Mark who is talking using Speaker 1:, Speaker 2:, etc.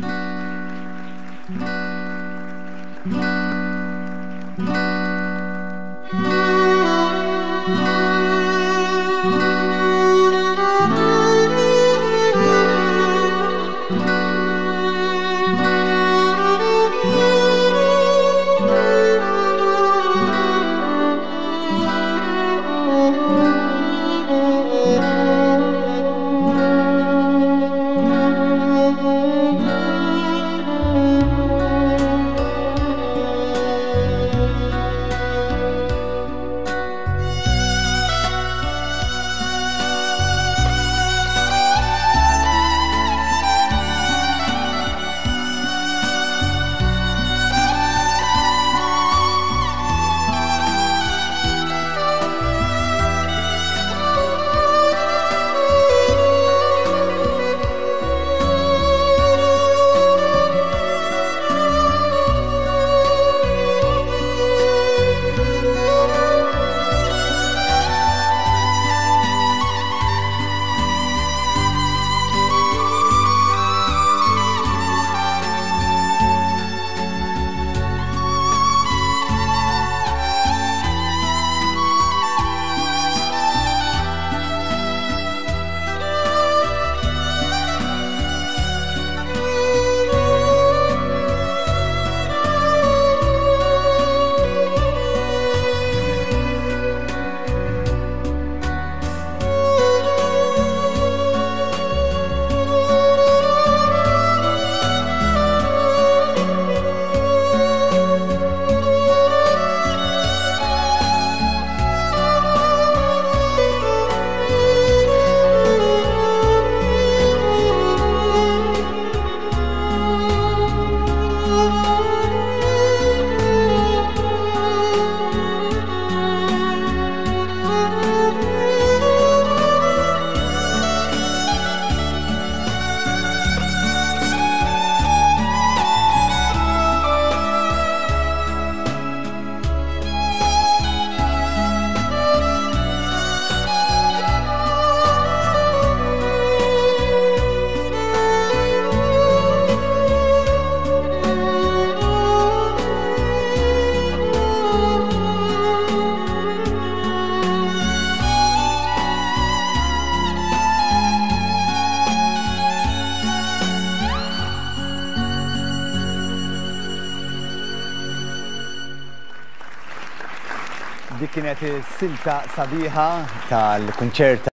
Speaker 1: Thank you. Dik kienet silta sabiħa tal-kunċert